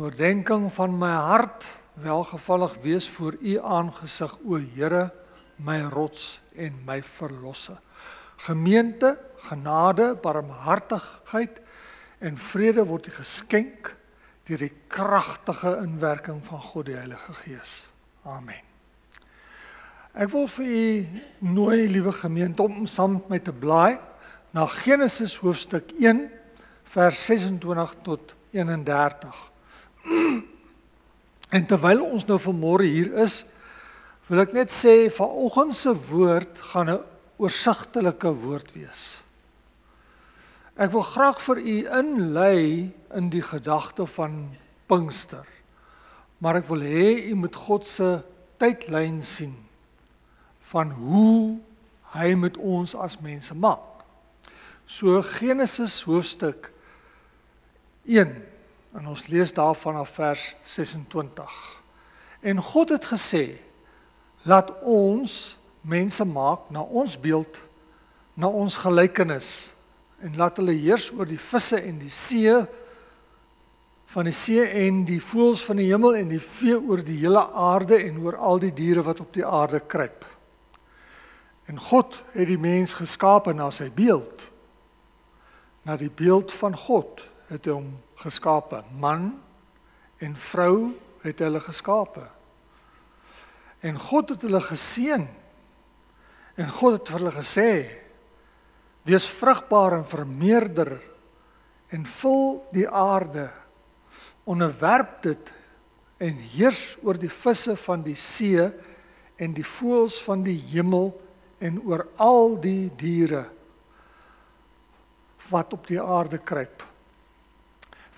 oordenking van my hart welgevallig wees voor u aangesig o Here my rots en my verlosser. Gemeente, genade, barmhartigheid en vrede word u geskenk deur die kragtige inwerking van God die Heilige Gees. Amen. Ek wil vir u nooi liewe gemeente om saam met my te blaai na Genesis hoofstuk 1 vers 26 tot 31. En terwyl ons nou vanmôre hier is, wil ek net sê vanoggend se woord gaan 'n oorsigtelike woord wees. Ek wil graag vir u inlei in die gedagte van Pinkster. Maar ek wil hê u moet God se tydlyn sien van hoe hy met ons as mense maak. So Genesis hoofstuk 1 en ons lees daarvan af vers 26. En God het gesê: Laat ons mense maak na ons beeld, na ons gelykenis en laat hulle heers oor die visse en die see van die see en die voëls van die hemel en die vee oor die hele aarde en oor al die diere wat op die aarde kruip. En God het die mens geskape na sy beeld. Na die beeld van God het hy hom geskape. Man en vrou het hulle geskape. En God het hulle geseën. En God het vir hulle gesê: Wees vrugbaar en vermeerder en vul die aarde. Onderwerp dit en heers oor die visse van die see en die voëls van die hemel en oor al die diere wat op die aarde kruip.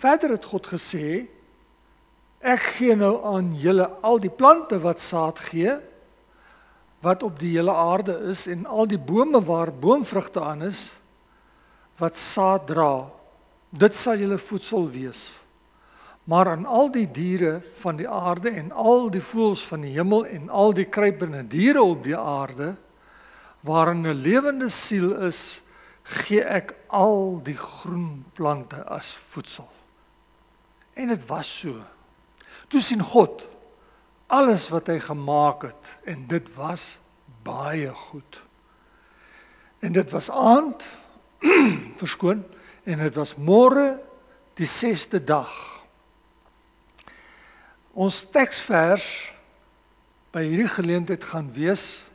Verder het God gesê ek gee nou aan julle al die plante wat saad gee wat op die hele aarde is en al die bome waar boomvrugte aan is wat saad dra. Dit sal julle voedsel wees. Maar aan al die diere van die aarde en al die voëls van die hemel en al die kruipende diere op die aarde waarin 'n lewende siel is, gee ek al die groen plante as voedsel. En dit was so. Toe sien God alles wat hy gemaak het en dit was baie goed. En dit was aand verskoon en dit was môre die 6ste dag. Ons teksvers by hierdie geleentheid gaan wees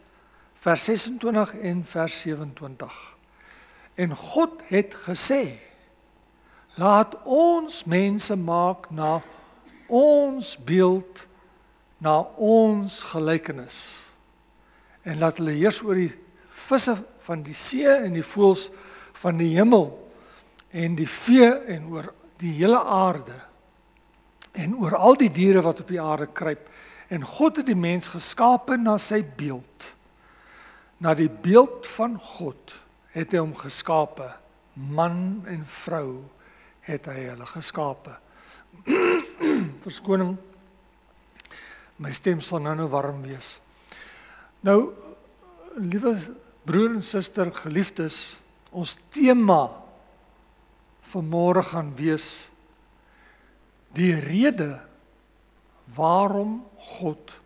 vers 26 en vers 27. En God het gesê Laat ons mense maak na ons beeld, na ons gelykenis. En laat hulle heers oor die visse van die see en die voëls van die hemel en die vee en oor die hele aarde en oor al die diere wat op die aarde kruip. En God het die mens geskape na sy beeld. Na die beeld van God het hy hom geskape, man en vrou het hy hulle geskape. Verskoning. My stem sal nou nou warm wees. Nou liewe broer en suster, geliefdes, ons tema vanmôre gaan wees die rede waarom God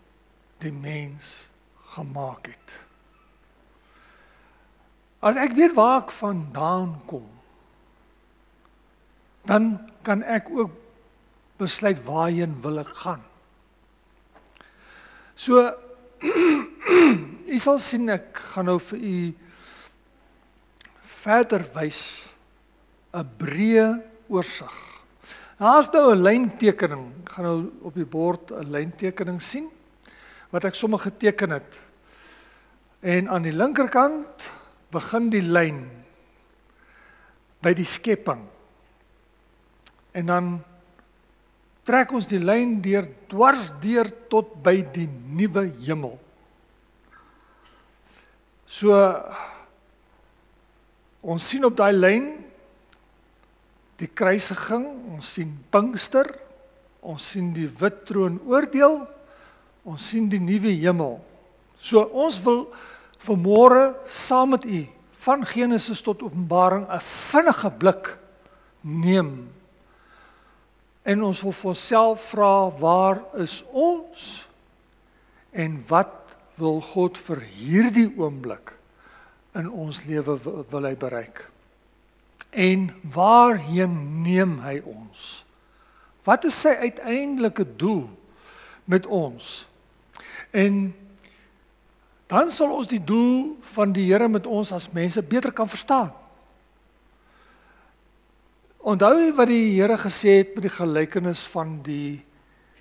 die mens gemaak het. As ek weet waar ek vandaan kom, dan kan ek ook besluit waarheen wil ek gaan. So u sal sien ek gaan nou vir u verder wys 'n breë oorsig. Daar's nou 'n lyntekening. Ek gaan nou op die bord 'n lyntekening sien wat ek sommer geteken het. En aan die linkerkant begin die lyn by die skepping. En dan trek ons die lyn deur dwars deur tot by die nuwe hemel. So ons sien op daai lyn die kruisiging, ons sien Pinkster, ons sien die wit troon oordeel, ons sien die nuwe hemel. So ons wil vanmôre saam met u van Genesis tot Openbaring 'n vinnige blik neem En ons wil vir onsself vra, waar is ons? En wat wil God vir hierdie oomblik in ons lewe wil hy bereik? En waarheen neem hy ons? Wat is sy uiteindelike doel met ons? En dan sal ons die doel van die Here met ons as mense beter kan verstaan. Onthou wat die Here gesê het met die gelykenis van die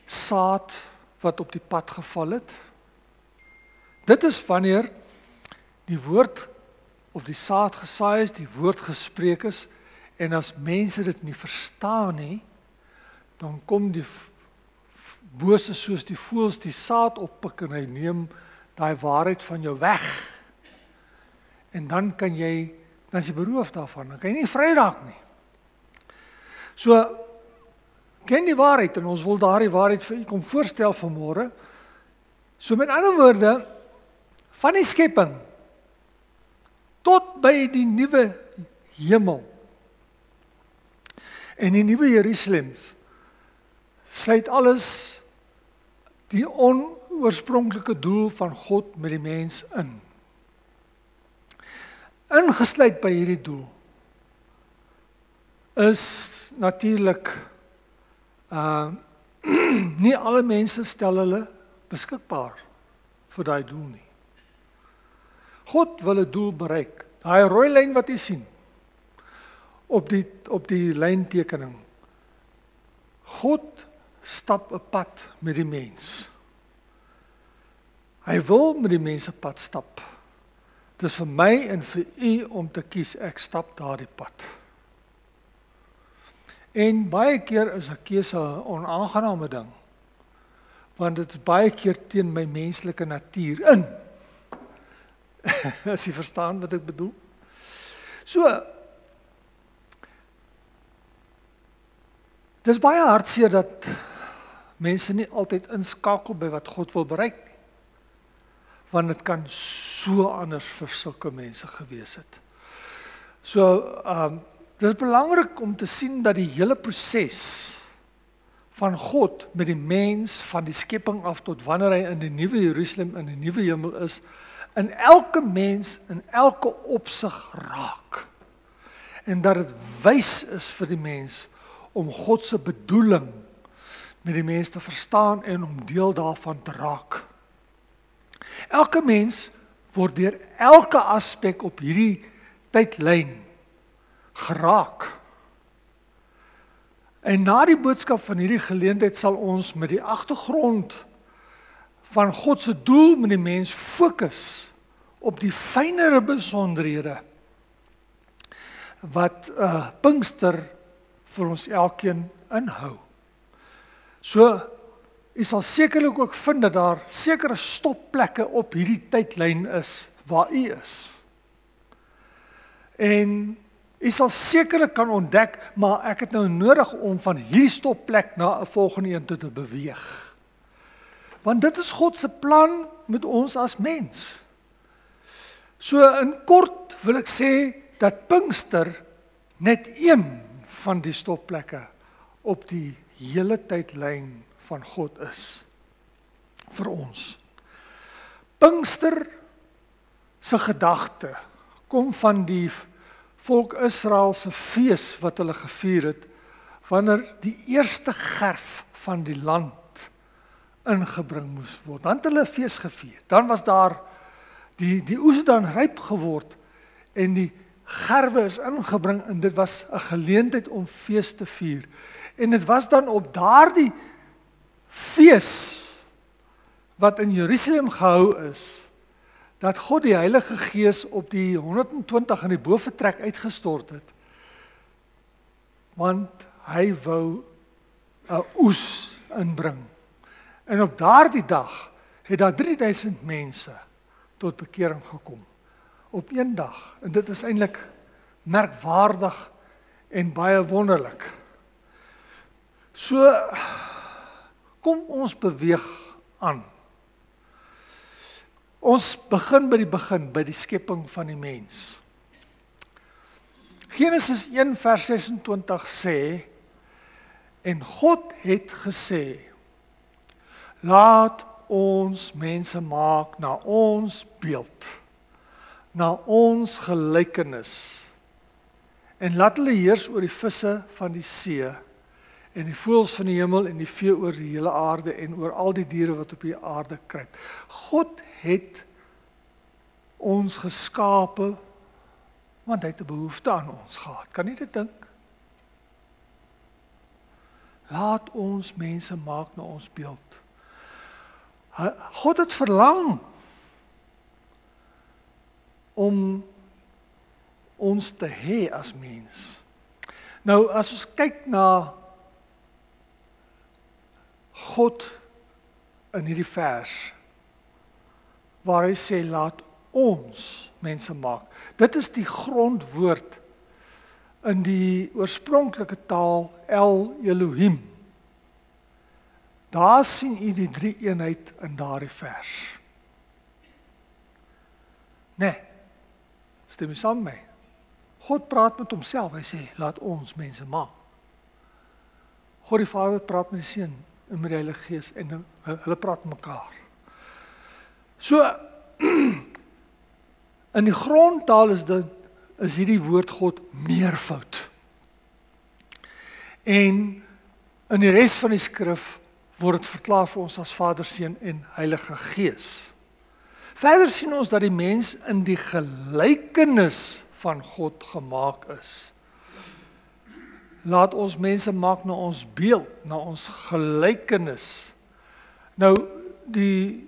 saad wat op die pad geval het? Dit is wanneer die woord of die saad gesaai is, die woord gespreek is en as mense dit nie verstaan nie, dan kom die bose soos die voëls die saad oppik en hy neem daai waarheid van jou weg. En dan kan jy dan is jy beroof daarvan. Dan kan jy nie vry raak nie. So ken die waarheid en ons wil daardie waarheid vir u kom voorstel vanmôre. So met ander woorde van die skepping tot by die nuwe hemel en die nuwe Jerusalem sluit alles die onoorspronklike doel van God met die mens in. Ingesluit by hierdie doel is natuurlik uh nie alle mense stel hulle beskikbaar vir daai doel nie. God wil 'n doel bereik. Daai rooi lyn wat jy sien op die op die lyntekening. God stap 'n pad met die mens. Hy wil met die mense pad stap. Dis vir my en vir u om te kies ek stap daardie pad. En baie keer is 'n keuse 'n onaangename ding. Want dit is baie keer teen my menslike natuur in. As jy verstaan wat ek bedoel. So Dis baie hartseer dat mense nie altyd inskakel by wat God wil bereik nie. Want dit kan so anders vir sulke mense gewees het. So, ehm um, Dit is belangrik om te sien dat die hele proses van God met die mens van die skepping af tot wanneer hy in die nuwe Jerusalem in die nuwe hemel is in elke mens in elke opsig raak. En dat dit wys is vir die mens om God se bedoeling met die mens te verstaan en om deel daarvan te raak. Elke mens word deur elke aspek op hierdie tydlyn geraak. En na die boodskap van hierdie geleentheid sal ons met die agtergrond van God se doel met die mens fokus op die fynere besonderhede wat uh Pinkster vir ons elkeen inhou. So u sal sekerlik ook vind dat daar sekere stopplekke op hierdie tydlyn is waar u is. En U sal sekerlik kan ontdek, maar ek het nou nodig om van hierdie stopplek na 'n volgende een toe te beweeg. Want dit is God se plan met ons as mens. So in kort wil ek sê dat Pinkster net een van die stopplekke op die hele tydlyn van God is vir ons. Pinkster se gedagte kom van die volk Israel se fees wat hulle gevier het wanneer die eerste gerf van die land ingebring moes word. Dan het hulle 'n fees gevier. Dan was daar die die oes dan ryp geword en die gerwe is ingebring en dit was 'n geleentheid om fees te vier. En dit was dan op daardie fees wat in Jerusalem gehou is dat God die Heilige Gees op die 120 in die boefretrek uitgestort het. Want hy wou 'n oes inbring. En op daardie dag het daar 3000 mense tot bekering gekom op een dag. En dit is eintlik merkwaardig en baie wonderlik. So kom ons beweeg aan. Ons begin by die begin, by die skepping van die mens. Genesis 1 vers 26 sê En God het gesê: Laat ons mense maak na ons beeld, na ons gelykenis. En laat hulle heers oor die visse van die see en die voëls van die hemel en die vee oor die hele aarde en oor al die diere wat op die aarde kruip. God het ons geskape want hy het 'n behoefte aan ons gehad. Kan jy dit dink? Laat ons mense maak na ons beeld. God het verlang om ons te hê as mens. Nou as ons kyk na God in hierdie vers waar hy sê laat ons mense maak. Dit is die grondwoord in die oorspronklike taal El Elohim. Daar sien u die drie eenheid in daardie vers. Nee. Stem saam met my? God praat met homself. Hy sê laat ons mense maak. God die Vader praat met die Seun en met die Heilige Gees en hulle praat mekaar. So in die grondtaal is dit is hierdie woord God meervoud. En in die res van die skrif word dit verklaar vir ons as Vader, Seun en Heilige Gees. Verder sien ons dat die mens in die gelykenis van God gemaak is laat ons mense maak na ons beeld, na ons gelykenis. Nou die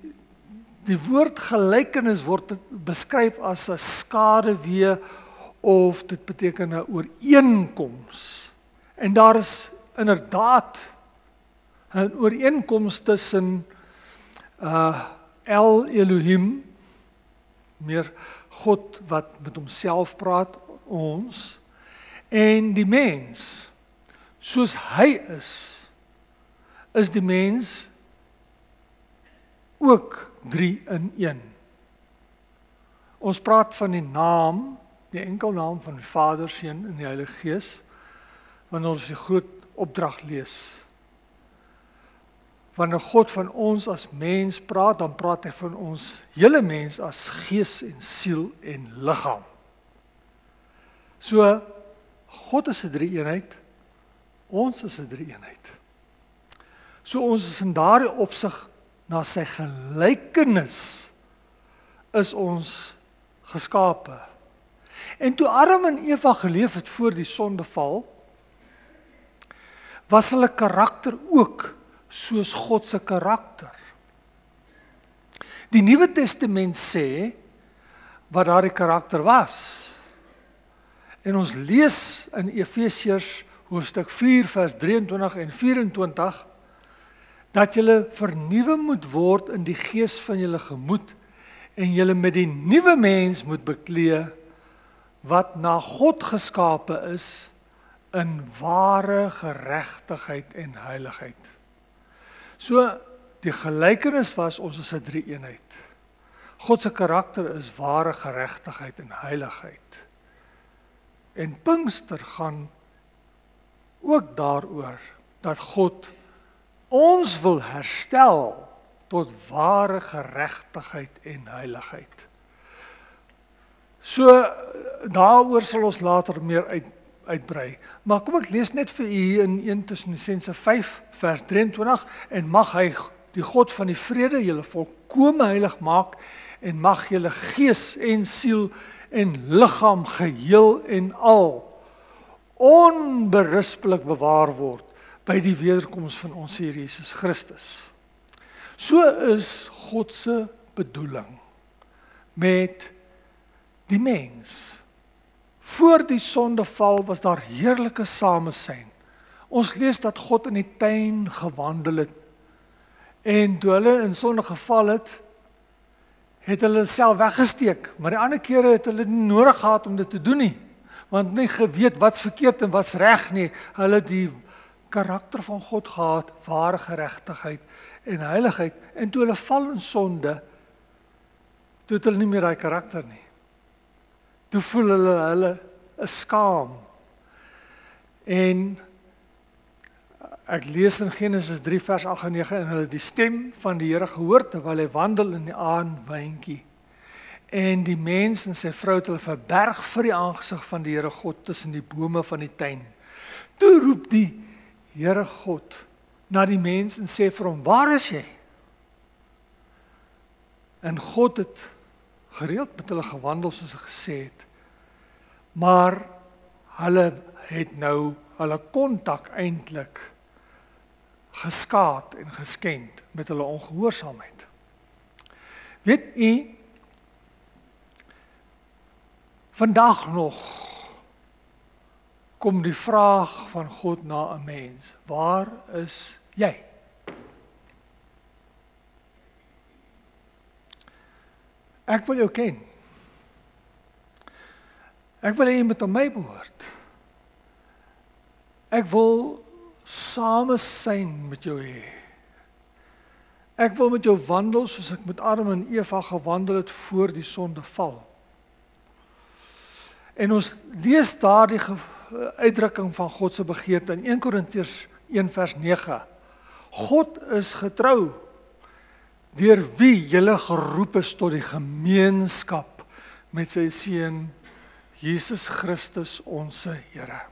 die woord gelykenis word beskryf as 'n skaduwee of dit beteken 'n ooreenkoms. En daar is inderdaad 'n ooreenkoms tussen uh El Elohim meer God wat met homself praat ons En die mens soos hy is is die mens ook 3 in 1. Ons praat van die naam, die enkelnaam van die Vader, Seun en die Heilige Gees wanneer ons die groot opdrag lees. Wanneer God van ons as mens praat, dan praat hy van ons hele mens as gees en siel en liggaam. So God is 'n drie-eenheid. Ons is 'n drie-eenheid. So ons is in daardie opsig na sy gelykenis is ons geskape. En toe Adam en Eva geleef het voor die sondeval, was hulle karakter ook soos God se karakter. Die Nuwe Testament sê wat daardie karakter was. En ons lees in Efesiërs hoofstuk 4 vers 23 en 24 dat julle vernuwe moet word in die gees van julle gemoed en julle met die nuwe mens moet beklee wat na God geskape is in ware geregtigheid en heiligheid. So die gelykenis was ons is 'n drie eenheid. God se karakter is ware geregtigheid en heiligheid. En Pinkster gaan ook daaroor dat God ons wil herstel tot ware geregtigheid en heiligheid. So daaroor sal ons later meer uit uitbrei. Maar kom ek lees net vir u in 1 Tessalonisense 5 vers 23 en mag hy die God van die vrede julle volkome heilig maak en mag julle gees en siel en liggaam geheel en al onberispelik bewaar word by die wederkoms van ons Here Jesus Christus. So is God se bedoeling met die mens. Voor die sondeval was daar heerlike samesyn. Ons lees dat God in die tuin gewandel het en toe hulle in sonde geval het, het hulle self weggesteek, maar die ander kere het hulle nie nodig gehad om dit te doen nie, want nie geweet wat's verkeerd en wat's reg nie. Hulle het die karakter van God gehad, ware geregtigheid en heiligheid en toe hulle val in sonde, toe het hulle nie meer daai karakter nie. Toe voel hulle hulle is skaam. En ek lees in Genesis 3 vers 8 en 9 en hulle die stem van die Here gehoor terwyl hy wandel in die aandwyntjie. En die mens en sy vrou het hulle verberg vir die aangesig van die Here God tussen die bome van die tuin. Toe roep die Here God na die mens en sê vir hom: "Waar is jy?" En God het gereeld met hulle gewandel soos hy gesê het. Maar hulle het nou hulle kontak eintlik geskaad en geskend met hulle ongehoorsaamheid. Weet u vandag nog kom die vraag van God na 'n mens: Waar is jy? Ek wil jou ken. Ek wil hê jy moet aan my behoort. Ek wil samesyn met jou hê. Ek wil met jou wandel soos ek met Adam en Eva gewandel het voor die sondeval. En ons lees daardie uitdrukking van God se begeerte in 1 Korintiërs 1 vers 9. God is getrou deur wie julle geroep is tot die gemeenskap met sy seun Jesus Christus ons Here.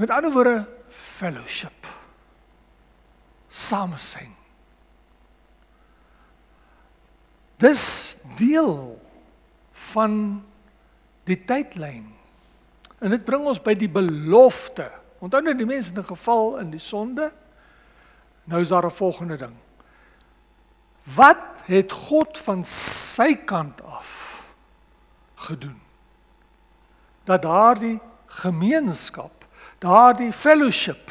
Met ander woorde fellowship. Samesyn. Dis deel van die tydlyn. En dit bring ons by die belofte. Onthou net die mense het 'n geval in die sonde. Nou is daar 'n volgende ding. Wat het God van sy kant af gedoen? Dat daardie gemeenskap daardie fellowship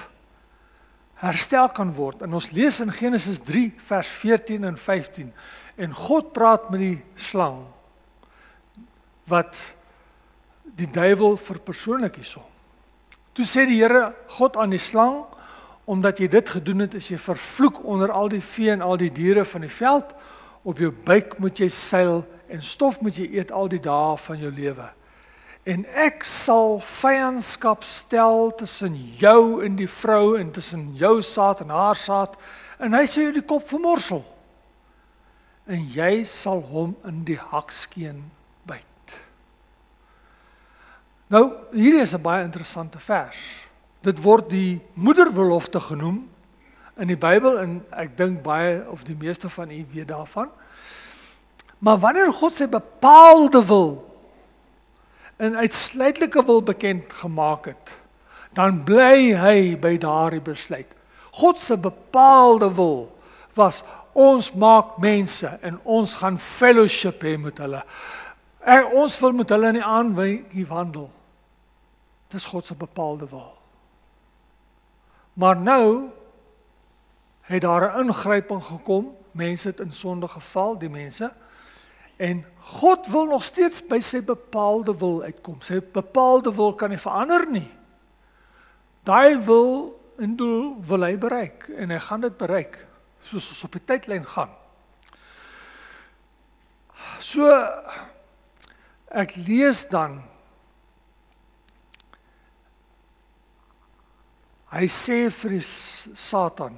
herstel kan word. En ons lees in Genesis 3 vers 14 en 15 en God praat met die slang wat die duiwel verpersoonlik hierso. Toe sê die Here God aan die slang omdat jy dit gedoen het, is jy vervloek onder al die vee en al die diere van die veld. Op jou buik moet jy seil en stof moet jy eet al die dae van jou lewe en ek sal vyandskap stel tussen jou en die vrou en tussen jou saad en haar saad en hy sal jou die kop vermorsel en jy sal hom in die hakskeen byt. Nou, hier is 'n baie interessante vers. Dit word die moederbelofte genoem in die Bybel en ek dink baie of die meeste van u weet daarvan. Maar wanneer God sy bepaalde wil in uitsluitlike wil bekend gemaak het, dan bly hy by daardie besluit. God se bepaalde wil was ons maak mense en ons gaan fellowship hê met hulle. En ons wil met hulle in die aanwyding wandel. Dis God se bepaalde wil. Maar nou het daar 'n ingryping gekom. Mense het in sonde geval, die mense En God wil nog steeds by sy bepaalde wil uitkom. Sy bepaalde wil kan nie verander nie. Daai wil en doel wil hy bereik en hy gaan dit bereik soos ons op die tydlyn gaan. So ek lees dan hy sê vir Satan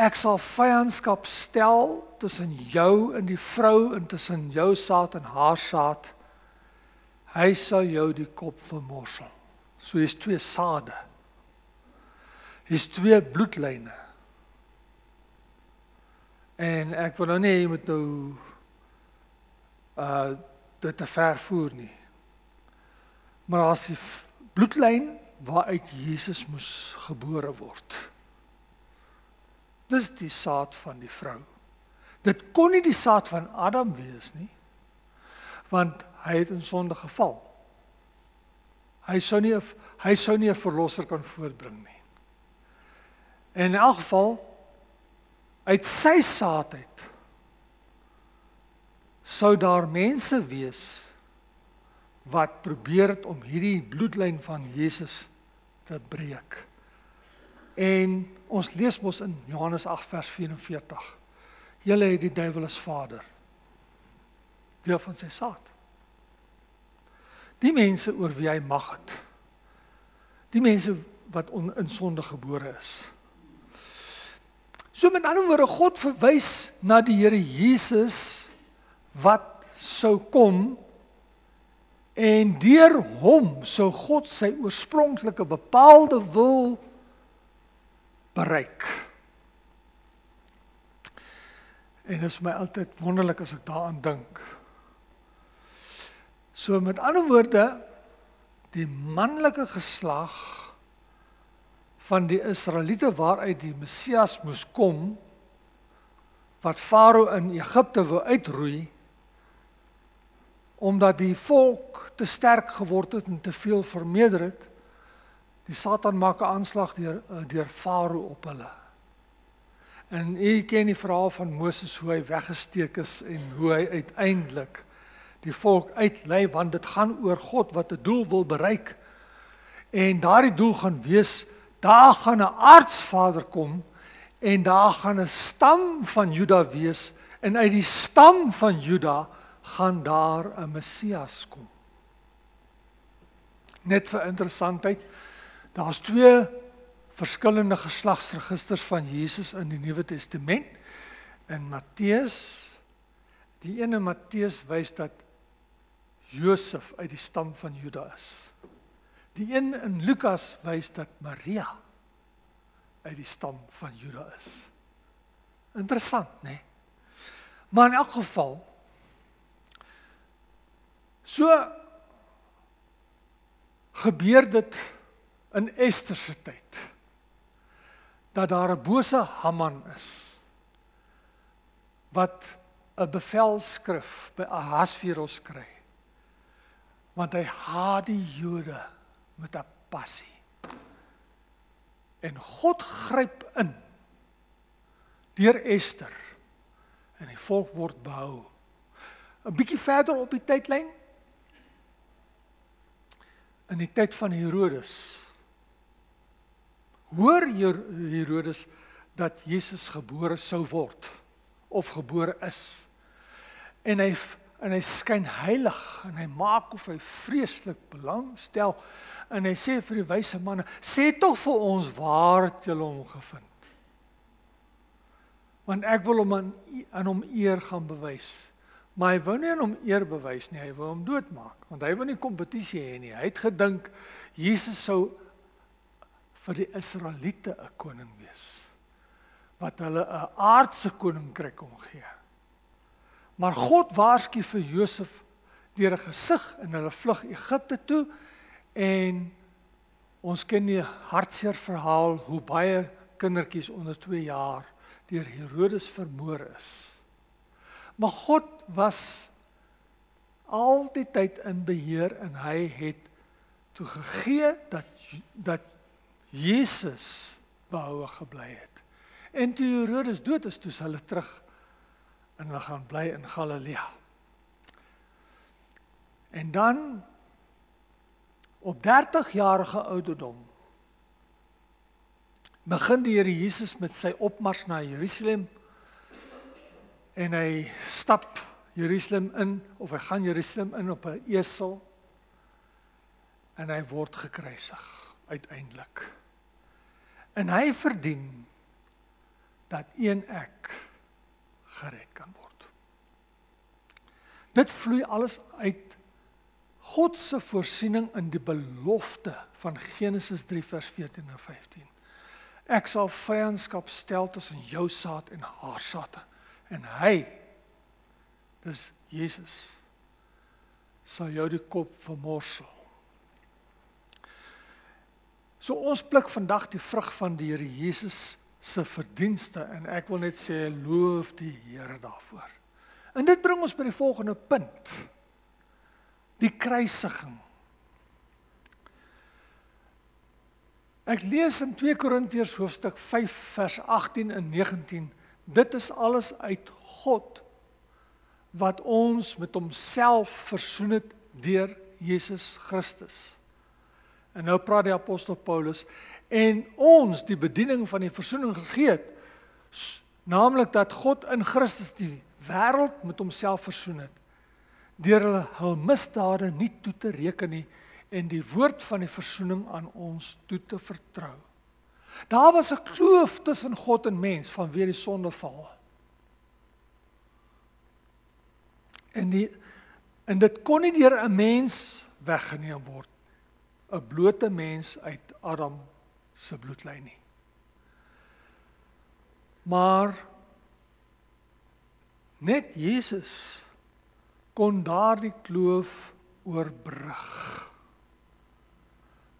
Ek sal vyandskap stel tussen jou en die vrou en tussen jou saad en haar saad. Hy sal jou die kop vermorsel. So is twee sade. Is twee bloedlyne. En ek wil nou nie jy moet nou uh dit te ver voer nie. Maar as die bloedlyn waaruit Jesus moes gebore word. Dis die saad van die vrou. Dit kon nie die saad van Adam wees nie. Want hy het in sonde geval. Hy sou nie hy sou nie 'n verlosser kan voortbring nie. En in elk geval uit sy saad uit sou daar mense wees wat probeer het om hierdie bloedlyn van Jesus te breek. En ons lees mos in Johannes 8 vers 44. Julle het die duiwel as vader. Deel van sy saad. Die mense oor wie hy mag het. Die mense wat on, in sonde gebore is. So met ander woorde God verwys na die Here Jesus wat sou kom en deur hom sou God sy oorspronklike bepaalde wil bereik. En dit is my altyd wonderlik as ek daaraan dink. So met ander woorde die manlike geslag van die Israeliete waaruit die Messias moes kom wat Farao in Egipte wou uitroei omdat die volk te sterk geword het en te veel vermeerder het die Satan maak 'n aanslag deur deur Farao op hulle En u ken die verhaal van Moses hoe hy weggesteek is en hoe hy uiteindelik die volk uitlei want dit gaan oor God wat 'n doel wil bereik. En daardie doel gaan wees daar gaan 'n aardsvader kom en daar gaan 'n stam van Juda wees en uit die stam van Juda gaan daar 'n Messias kom. Net vir interessantheid, daar's twee verskillende geslagsregisters van Jesus in die Nuwe Testament. In Matteus die ene Matteus wys dat Josef uit die stam van Juda is. Die een in Lukas wys dat Maria uit die stam van Juda is. Interessant, né? Nee? Maar in elk geval so gebeur dit in Ester se tyd dat daar 'n bose Haman is wat 'n bevel skrif by Ahasveros kry. Want hy haat die Jode met 'n passie. En God gryp in deur Ester en die volk word behou. 'n Bietjie verder op die tydlyn in die tyd van Herodes hoor Herodes dat Jesus gebore sou word of gebore is. En hy en hy skyn heilig en hy maak of hy vreeslik belangstel en hy sê vir die wyse manne, sê tog vir ons waar het julle hom gevind? Want ek wil hom aan aan hom eer gaan bewys. Maar hy wou nie aan hom eer bewys nie, hy wou hom doodmaak want hy wou nie kompetisie hê nie. Hy het gedink Jesus sou vir die Israeliete 'n koning wees wat hulle 'n aardse koninkryk omgee. Maar God waarsku vir Josef deur 'n gesig in hulle vlug Egipte toe en ons ken die hartseer verhaal hoe baie kindertjies onder 2 jaar deur Herodes vermoor is. Maar God was altyd in beheer en hy het toe gegee dat dat Jesus behoue gebly het. En toe Herodes dood is, toe hulle terug en hulle gaan bly in Galilea. En dan op 30 jarige ouderdom begin die Here Jesus met sy opmars na Jerusalem en hy stap Jerusalem in of hy gaan Jerusalem in op 'n esel en hy word gekruisig uiteindelik. En hy verdien dat een ek gered kan word. Dit vloei alles uit God se voorsiening in die belofte van Genesis 3 vers 14 en 15. Ek sal vyandskap stel tussen jou saad en haar saad en hy dis Jesus sal jou die kop vermorsel. So ons pluk vandag die vrug van die Here Jesus se verdienste en ek wil net sê loof die Here daarvoor. En dit bring ons by die volgende punt. Die kruisiging. Ek lees in 2 Korintiërs hoofstuk 5 vers 18 en 19. Dit is alles uit God wat ons met homself versoen het deur Jesus Christus. En nou praat die apostel Paulus en ons die bediening van die verzoening gegee het, naamlik dat God in Christus die wêreld met homself versoen het deur hulle hul misdade nie toe te reken nie en die woord van die verzoening aan ons toe te vertrou. Daar was 'n kloof tussen God en mens vanweë die sondeval. En die en dit kon nie deur 'n mens weggeneem word. 'n Blote mens uit Adam se bloedlyn nie. Maar net Jesus kon daardie kloof oorbrug.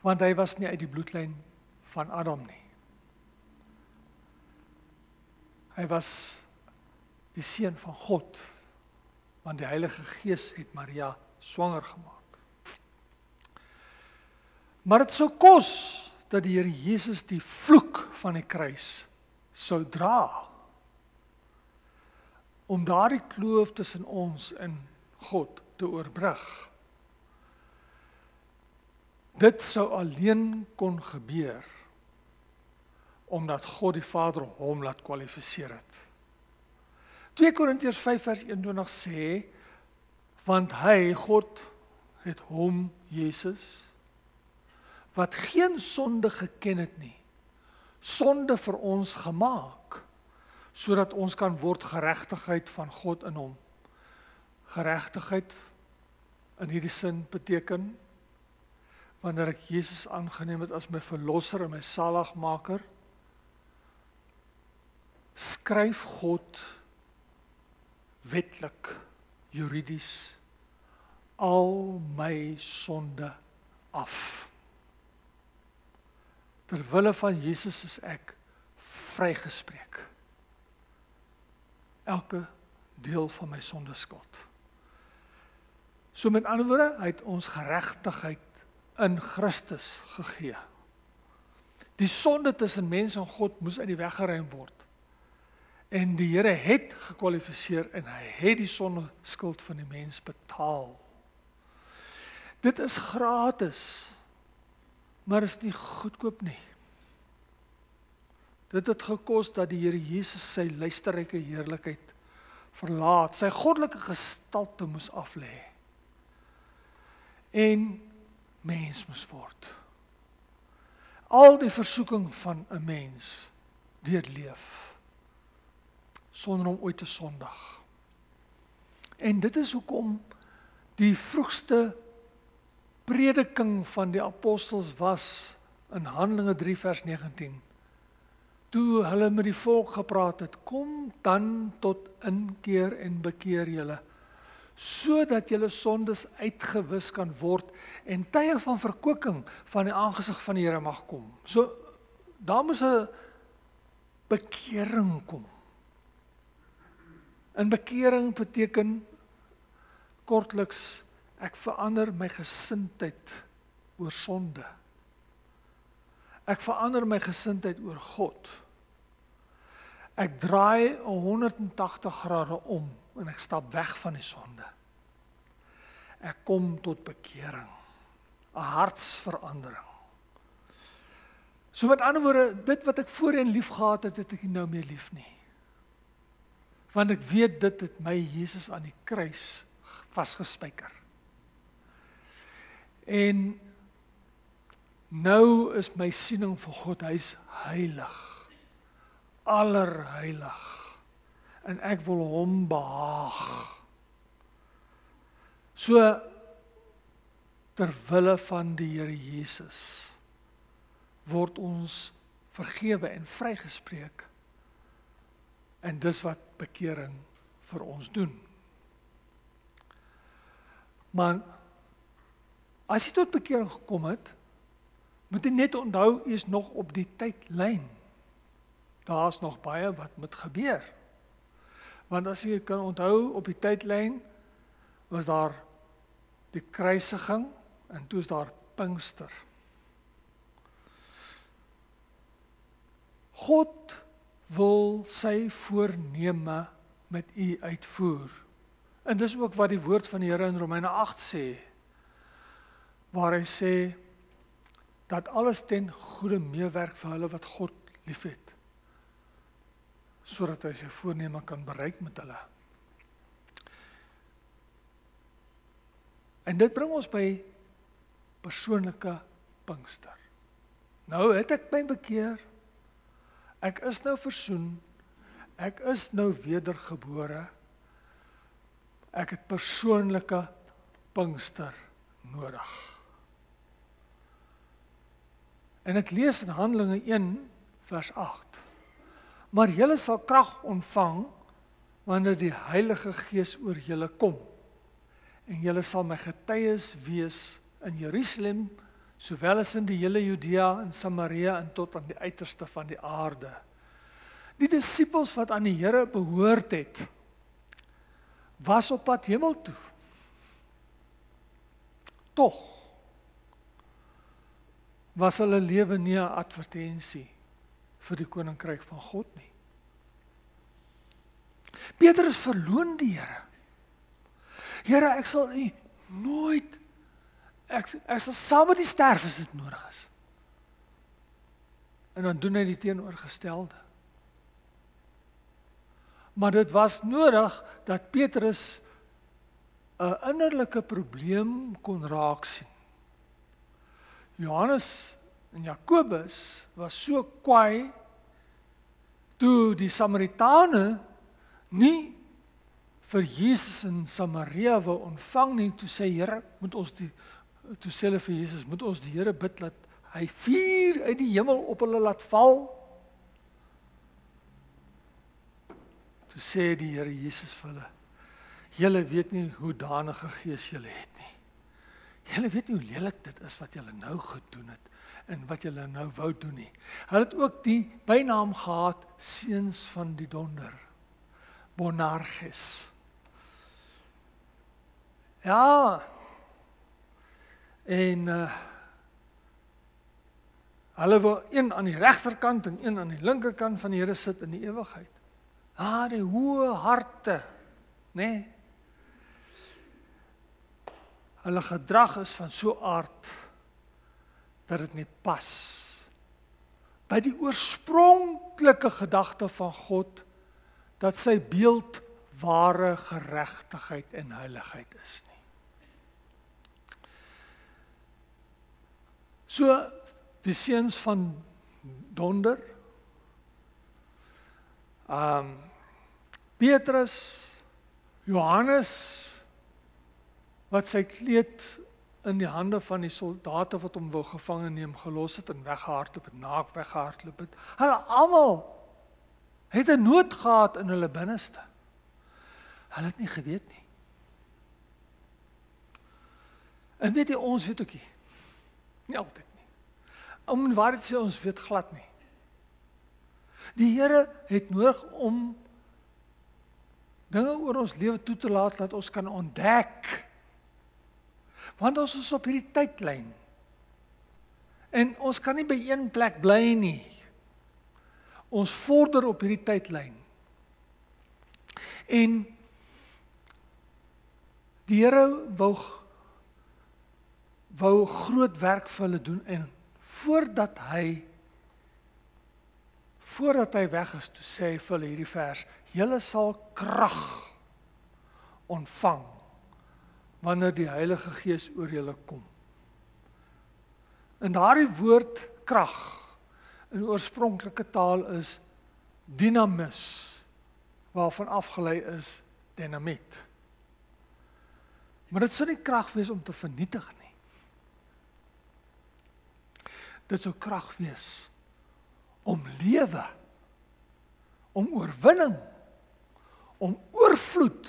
Want hy was nie uit die bloedlyn van Adam nie. Hy was die seun van God want die Heilige Gees het Maria swanger gemaak. Maar dit sou kos dat die Here Jesus die vloek van die kruis sou dra om daardie kloof tussen ons en God te oorbrug. Dit sou alleen kon gebeur omdat God die Vader hom laat kwalifiseer het. 2 Korintiërs 5 vers 21 sê want hy God het hom Jesus wat geen sonde geken het nie sonde vir ons gemaak sodat ons kan word geregtigheid van God in hom geregtigheid in hierdie sin beteken wanneer ek Jesus aangeneem het as my verlosser en my saligmaker skryf God wetlik juridies al my sonde af. Ter wille van Jesus is ek vrygespreek. Elke deel van my sonde skuld. So met ander woorde, hy het ons geregtigheid in Christus gegee. Die sonde tussen mens en God moes uit die weg geruim word. En die Here het gekwalifiseer en hy het die sonde skuld van die mens betaal. Dit is gratis. Maar is nie goedkoop nie. Dit het gekos dat die Here Jesus sy luisterryke heerlikheid verlaat, sy goddelike gestalte moes aflê en mens moes word. Al die versoeking van 'n mens deurleef sonder om ooit te sondig. En dit is hoekom die vroegste prediking van die apostels was in Handelinge 3 vers 19. Toe hulle met die volk gepraat het, kom dan tot inkeer en bekeer julle sodat julle sondes uitgewis kan word en tye van verkoeking van die aangesig van die Here mag kom. So daar moet 'n bekering kom. In bekering beteken kortliks ek verander my gesindheid oor sonde. Ek verander my gesindheid oor God. Ek draai 180 grade om en ek stap weg van die sonde. Ek kom tot bekering, 'n hartsverandering. So met ander woorde, dit wat ek voorheen liefgehad het, het ek nou meer lief nie want ek weet dit het my Jesus aan die kruis vasgespijker. En nou is my siening vir God, hy's heilig. Allerheilig. En ek wil hom behaag. So ter wille van die Here Jesus word ons vergewe en vrygespreek En dis wat bekering vir ons doen. Maar as jy tot bekering gekom het, moet jy net onthou jy is nog op die tydlyn. Daar's nog baie wat moet gebeur. Want as jy kan onthou op die tydlyn was daar die kruisiging en toe is daar Pinkster. God wil sy voorneme met u uitvoer. En dis ook wat die woord van die Here in Romeine 8 sê. Waar hy sê dat alles ten goeie meewerk vir hulle wat God liefhet. Sodat hy sy voorneme kan bereik met hulle. En dit bring ons by persoonlike Pinkster. Nou het ek my bekeer. Ek is nou versoen. Ek is nou wedergebore. Ek het persoonlike Pinkster nodig. En ek lees in Handelinge 1 vers 8. Maar julle sal krag ontvang wanneer die Heilige Gees oor julle kom. En julle sal my getuies wees in Jerusalem, sowel as in die hele Judea en Samaria en tot aan die uiterste van die aarde. Die disippels wat aan die Here behoort het, was op pad hemel toe. Tog was hulle lewe nie 'n advertensie vir die koninkryk van God nie. Petrus verloon die Here. Here, ek sal u nooit ek ek sal saam met u sterf as dit nodig is. En dan doen hy die teenoorgestelde. Maar dit was nodig dat Petrus 'n innerlike probleem kon raak sien. Johannes en Jakobus was so kwaai toe die Samaritane nie vir Jesus in Samaria wou ontvang nie toe sê Here moet ons die toe sê hulle vir Jesus moet ons die Here bid dat hy vuur uit die hemel op hulle laat val. Toe sê die Here Jesus vir hulle julle weet nie hoe danige gees julle het julle weet hoe lelik dit is wat julle nou gedoen het en wat julle nou wou doen nie hulle het ook die bynaam gehad seuns van die donder Bonarges ja En uh hulle wil een aan die regterkant en een aan die linkerkant van die Here sit in die ewigheid. Ah, die hoë harte, nê? Nee. Hulle gedrag is van so aard dat dit nie pas by die oorspronklike gedagte van God dat sy beeld ware geregtigheid en heiligheid is nie. So die seuns van Donder. Ehm um, Petrus, Johannes wat sy kleed in die hande van die soldate wat hom wou gevange neem gelos het en weggehardloop het, naak weggehardloop het. Hulle almal het 'n nood gehad in hulle binneste. Hulle het nie geweet nie. En weet jy ons weet ook nie. Nie altyd nie. Om waar dit sê ons weet glad nie. Die Here het nodig om dinge oor ons lewe toe te laat dat ons kan ontdek. Want ons is op hierdie tydlyn. En ons kan nie by een plek bly nie. Ons vorder op hierdie tydlyn. En die Here wou wou groot werk vir hulle doen en voordat hy voordat hy weg is toe sê hy vir hulle hierdie vers julle sal krag ontvang wanneer die Heilige Gees oor julle kom. En daardie woord krag in oorspronklike taal is dinamus waarvan afgelei is dinamiet. Maar dit sou nie krag wees om te vernietig nie. dit sou krag wees om lewe om oorwinning om oorvloed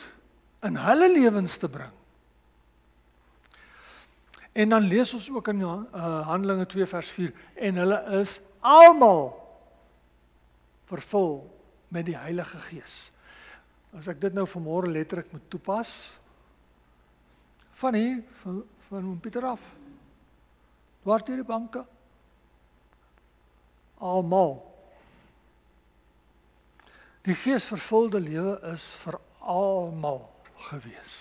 in hulle lewens te bring. En dan lees ons ook in uh, Handelinge 2 vers 4 en hulle is almal vervul met die Heilige Gees. As ek dit nou vanmôre letterlik moet toepas van hier van van Pieter af. Waar jy die banke? almal. Die geesvervulde lewe is vir almal gewees.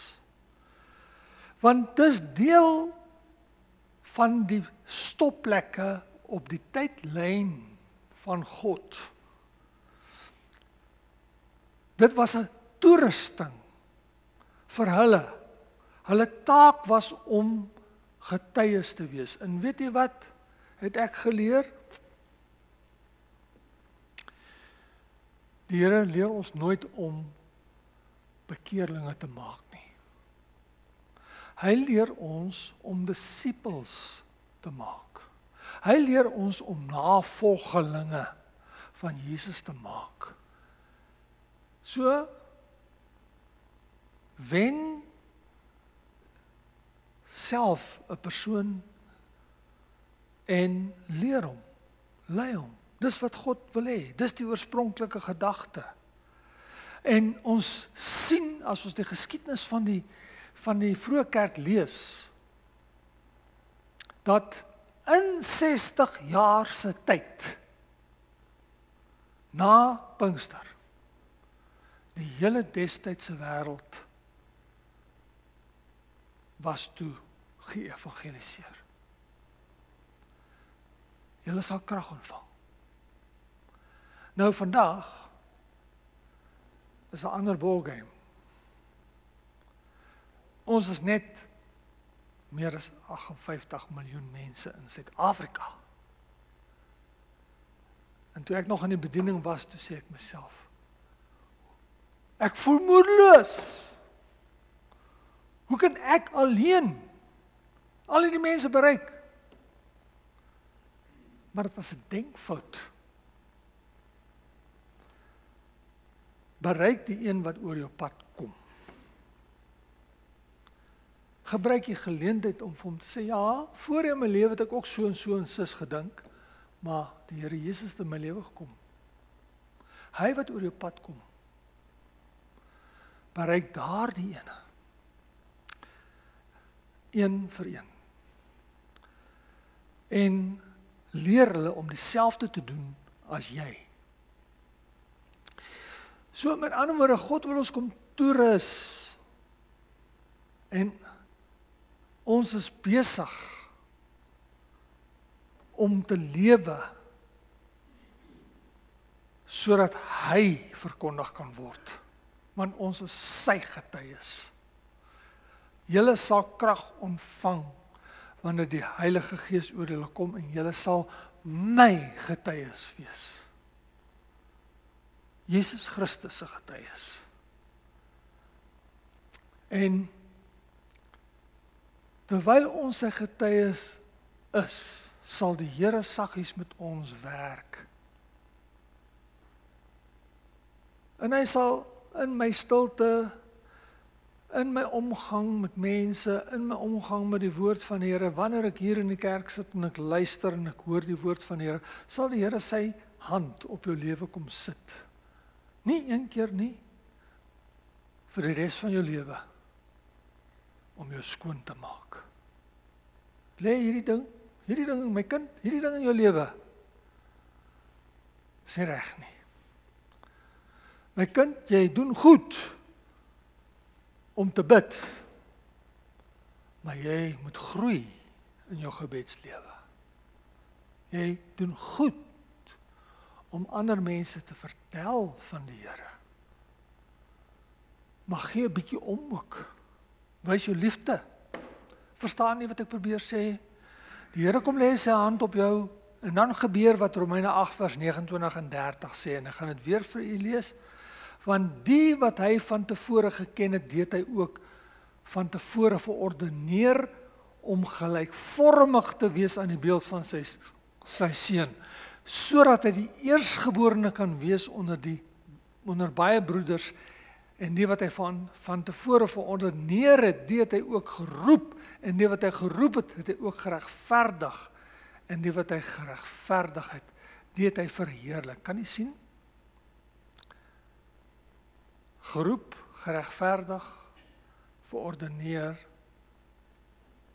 Want dis deel van die stopplekke op die tydlyn van God. Dit was 'n toerusting vir hulle. Hulle taak was om getuies te wees. En weet jy wat? Het ek geleer? Die Here leer ons nooit om bekeerlinge te maak. Hy leer ons om disippels te maak. Hy leer ons om navolgelinge van Jesus te maak. So wen self 'n persoon en leer hom, lei hom. Dis wat God wil hê. Dis die oorspronklike gedagte. En ons sien as ons die geskiedenis van die van die vroeë kerk lees dat in 60 jaar se tyd na Pinkster die hele destydse wêreld was toe geëvangeliseer. Julle sal krag ontvang. Nou vandag is 'n ander ballgame. Ons is net meer as 58 miljoen mense in Suid-Afrika. En toe ek nog in die bediening was, toe sê ek myself ek voel moedeloos. Hoe kan ek alleen al hierdie mense bereik? Maar dit was 'n denkfout. Bereik die een wat oor jou pad kom. Gebruik die geleentheid om vir hom te sê ja, voor in my lewe het ek ook so en so en sis gedink, maar die Here Jesus het in my lewe gekom. Hy wat oor jou pad kom. Bereik daardie ene. Een vir een en leer hulle om dieselfde te doen as jy. So met ander woorde, God wil ons kom toerus en ons is besig om te lewe sodat hy verkondig kan word want ons is sy getuies. Julle sal krag ontvang wanneer die Heilige Gees oor julle kom en julle sal my getuies wees. Jesus Christus se getuies. En terwyl ons sy getuies is, sal die Here saggies met ons werk. En hy sal in my stilte in my omgang met mense, in my omgang met die woord van die Here, wanneer ek hier in die kerk sit en ek luister en ek hoor die woord van die Here, sal die Here sy hand op jou lewe kom sit. Nie een keer nie vir die res van jou lewe om jou skoon te maak. Lê hierdie ding, hierdie ding in my kind, hierdie ding in jou lewe. Sê reg nie. My kind, jy doen goed om te bid. Maar jy moet groei in jou gebedslewe. Jy doen goed om ander mense te vertel van die Here. Maar gee 'n bietjie om ook. Wys jou liefde. Verstaan nie wat ek probeer sê? Die Here kom lê sy hand op jou en dan gebeur wat Romeine 8 vers 29 en 30 sê en ek gaan dit weer vir u lees want die wat hy van tevore geken het, weet hy ook van tevore verordeneer om gelykvormig te wees aan die beeld van sy sy seun sodat hy die eersgeborene kan wees onder die onder baie broeders en die wat hy van van tevore verordeneer het, dit het hy ook geroep en die wat hy geroep het, het hy ook geregverdig en die wat hy geregverdig het, dit het hy verheerlik. Kan jy sien? geroep, geregverdig, verordeneer,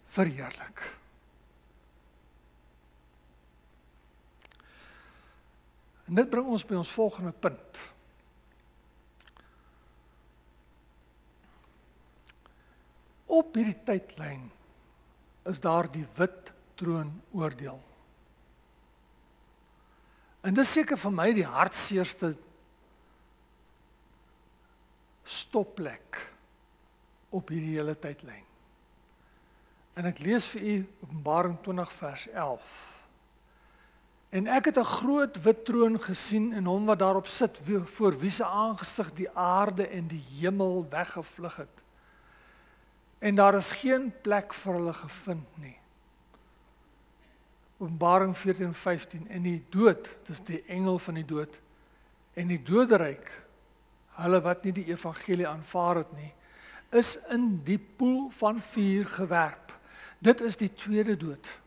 verheerlik. En dit bring ons by ons volgende punt. Op hierdie tydlyn is daar die wit troon oordeel. En dis seker vir my die hartseerste stopplek op hierdie hele tydlyn. En ek lees vir u Openbaring 20 vers 11. En ek het 'n groot wit troon gesien en hom wat daarop sit voor wie se aangesig die aarde en die hemel weggevlug het. En daar is geen plek vir hulle gevind nie. Openbaring 14:15 en die dood, dis die engel van die dood en die doderyk, hulle wat nie die evangelie aanvaar het nie, is in die poel van vuur gewerp. Dit is die tweede dood.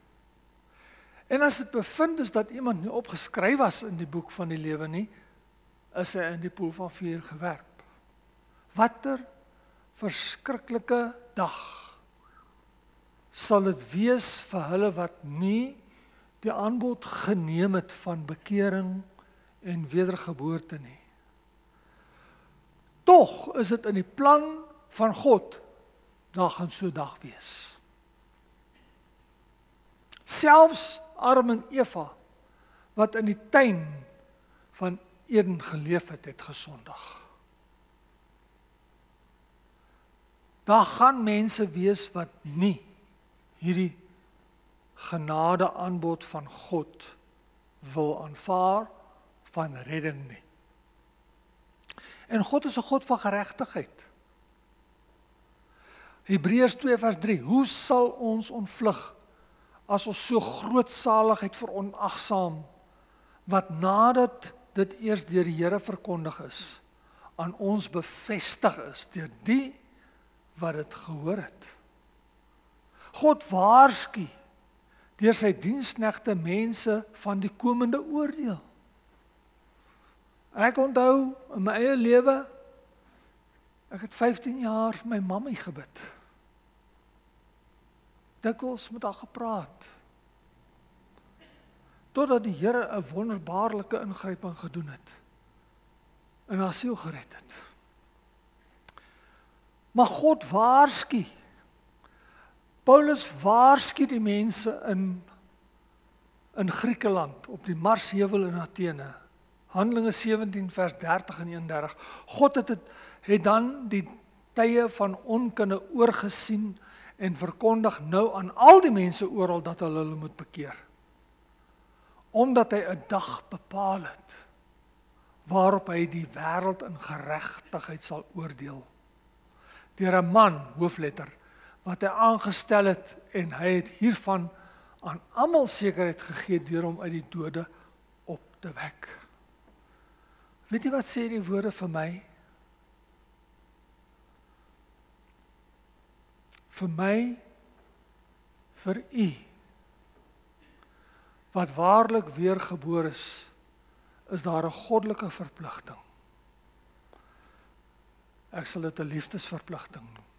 En as dit bevind is dat iemand nie opgeskryf was in die boek van die lewe nie, is hy in die poel van vuur gewerp. Watter verskriklike dag sal dit wees vir hulle wat nie die aanbod geneem het van bekering en wedergeboorte nie. Tog is dit in die plan van God daar gaan so dag wees. Selfs Adam en Eva wat in die tuin van Eden geleef het, het gesondig. Daar gaan mense wees wat nie hierdie genade aanbod van God wil aanvaar van redding nie. En God is 'n God van geregtigheid. Hebreërs 2 vers 3: Hoe sal ons ontvlug as ons so groot saligheid veronagsaam wat nadat dit eers deur die Here verkondig is aan ons bevestig is deur die wat dit gehoor het. God waarsku deur sy diensknegte mense van die komende oordeel. Ek onthou in my eie lewe ek het 15 jaar vir my mammie gebid dikwels met haar gepraat. Totdat die Here 'n wonderbaarlike ingryping gedoen het en haar siel gered het. Maar God waarsku. Paulus waarsku die mense in in Griekeland op die Marsheuwel in Athene. Handelinge 17 vers 30 en 31. God het het, het dan die tye van onkunde oorgesien en verkondig nou aan al die mense oral dat hulle hulle moet bekeer. Omdat hy 'n dag bepaal het waarop hy die wêreld in geregtigheid sal oordeel. Deur 'n man, hoofletter, wat hy aangestel het en hy het hiervan aan almal sekerheid gegee deur hom uit die dode op te wek. Weet jy wat sê die woorde vir my? vir my vir u wat waarlik weergebore is is daar 'n goddelike verpligting ek sal dit 'n liefdesverpligting noem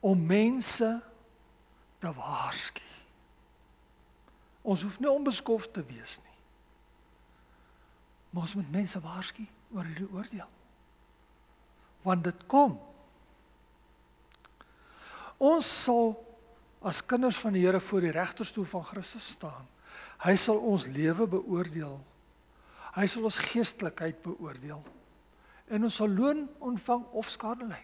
om mense te waarsku ons hoef nie onbeskof te wees nie maar ons moet mense waarsku oor hierdie oordeel want dit kom. Ons sal as kinders van die Here voor die regterstoel van Christus staan. Hy sal ons lewe beoordeel. Hy sal ons geestelikheid beoordeel. En ons sal loon ontvang of skade ly.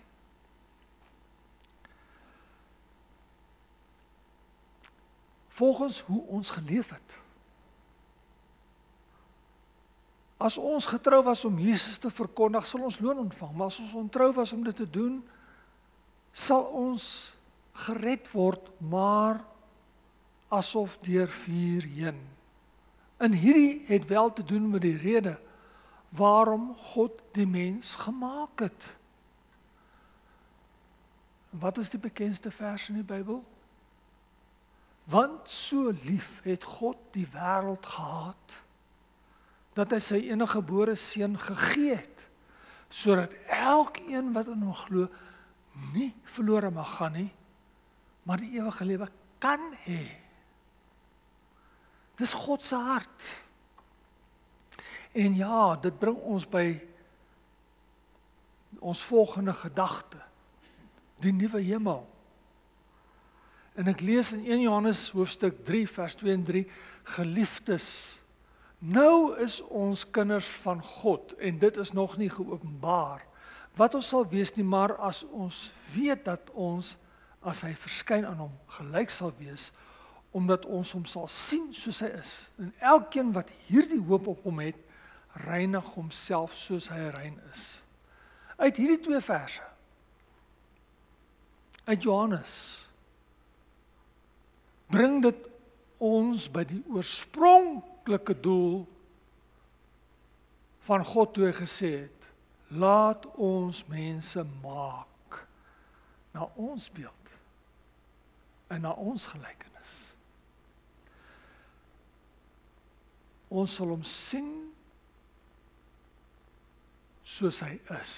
Volgens hoe ons geleef het. As ons getrou was om Jesus te verkondig, sal ons loon ontvang, maar as ons ontrou was om dit te doen, sal ons gered word, maar asof deur vuur heen. In hierdie het wel te doen met die rede waarom God die mens gemaak het. Wat is die bekendste vers in die Bybel? Want so lief het God die wêreld gehad dat hy sy enige gebore seun gegee het sodat elkeen wat in hom glo nie verlore mag gaan nie maar die ewige lewe kan hê. Dis God se hart. En ja, dit bring ons by ons volgende gedagte. Die nuwe hemel. En ek lees in 1 Johannes hoofstuk 3 vers 2 en 3 geliefdes Nou is ons kinders van God en dit is nog nie geopenbaar wat ons sal wees nie, maar as ons weet dat ons as hy verskyn aan hom gelyk sal wees omdat ons hom sal sien soos hy is. En elkeen wat hierdie hoop op hom het, reinig homself soos hy rein is. Uit hierdie twee verse uit Johannes bring dit ons by die oorspronklike doel van God toe hy gesê het laat ons mense maak na ons beeld en na ons gelykenis ons sal hom sien soos hy is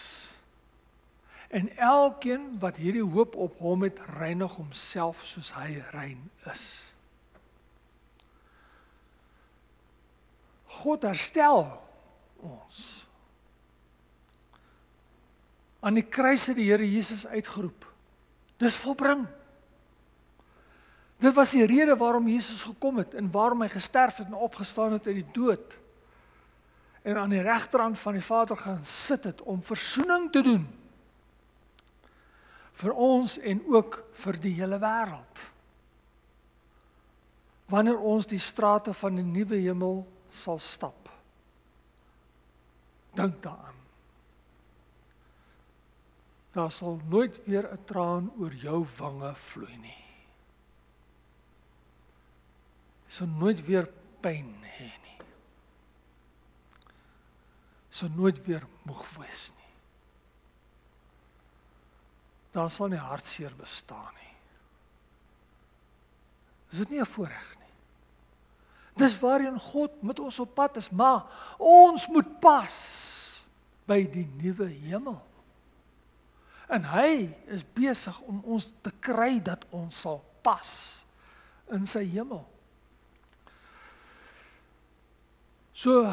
en elkeen wat hierdie hoop op hom het reinig homself soos hy rein is God herstel ons. Aan die kruis het die Here Jesus uitgeroep. Dis volbring. Dit was die rede waarom Jesus gekom het en waarom hy gesterf het en opgestaan het uit die dood. En aan die regterhand van die Vader gaan sit het om verzoening te doen vir ons en ook vir die hele wêreld. Wanneer ons die strate van die nuwe hemel sal stap. Dink daaraan. Daar sal nooit weer 'n traan oor jou wange vloei nie. Jy sal nooit weer pyn hê nie. Sal nooit weer moeg wees nie. Daar sal nie hartseer bestaan nie. Is dit nie 'n voorreg nie? Dis waarheen God met ons op pad is, maar ons moet pas by die nuwe hemel. En hy is besig om ons te kry dat ons sal pas in sy hemel. So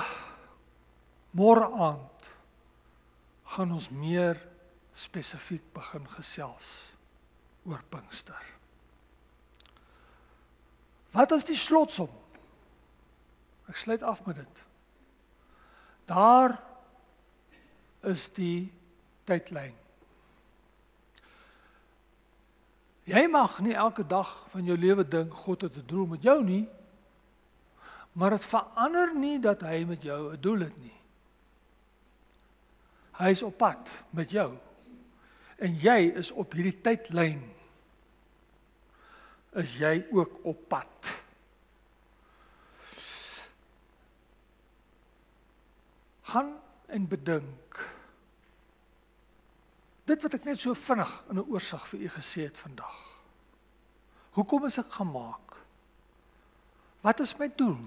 môre aand gaan ons meer spesifiek begin gesels oor Pinkster. Wat is die slotsom? Ek sluit af met dit. Daar is die tydlyn. Jy mag nie elke dag van jou lewe dink God het 'n doel met jou nie. Maar dit verander nie dat hy met jou 'n doel het nie. Hy is op pad met jou. En jy is op hierdie tydlyn. Is jy ook op pad? gaan en bedink. Dit wat ek net so vinnig in 'n oorsig vir u gesê het vandag. Hoekom is ek gemaak? Wat is my doel?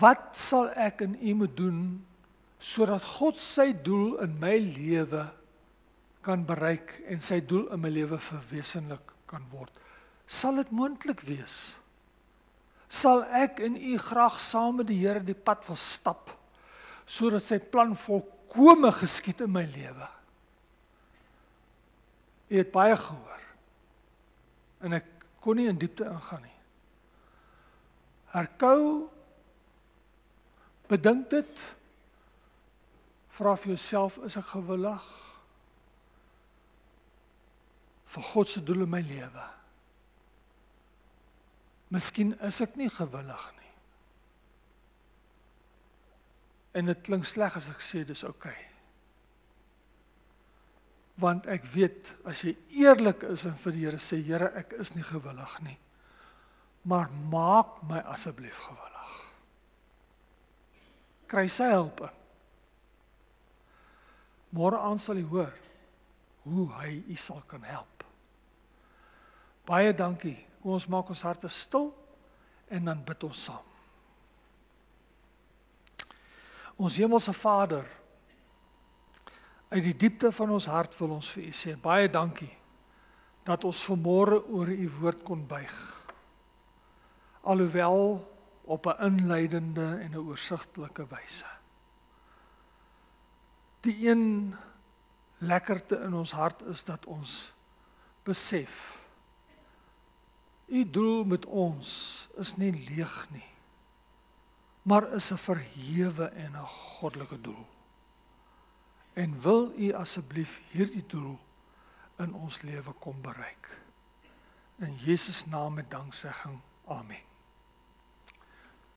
Wat sal ek in u moet doen sodat God sy doel in my lewe kan bereik en sy doel in my lewe verwesenlik kan word? Sal dit moontlik wees? sal ek en u graag saam met die Here die pad wil stap sodat sy plan volkome geskied in my lewe. U het baie gehoor. En ek kon nie in diepte ingaan nie. Herkou bedink dit vra vir jouself is ek gewillig vir God se doel in my lewe? Miskien is ek nie gewillig nie. En dit klink sleg as ek sê dis oukei. Okay. Want ek weet as jy eerlik is en vir die Here sê Here, ek is nie gewillig nie. Maar maak my asseblief gewillig. Kry sy hulp. Môre aan sal jy hoor hoe hy u sal kan help. Baie dankie Kom ons maak ons harte stil en dan bid ons saam. Ons hemelse Vader, uit die diepte van ons hart wil ons vir U sê baie dankie dat ons vanmôre oor U woord kon buig. Alhoewel op 'n inleidende en 'n oorsigtelike wyse. Die een lekkerte in ons hart is dat ons besef U doel met ons is nie leeg nie. Maar is 'n verhewe en 'n goddelike doel. En wil U asseblief hierdie doel in ons lewe kom bereik. In Jesus naam met danksegging. Amen.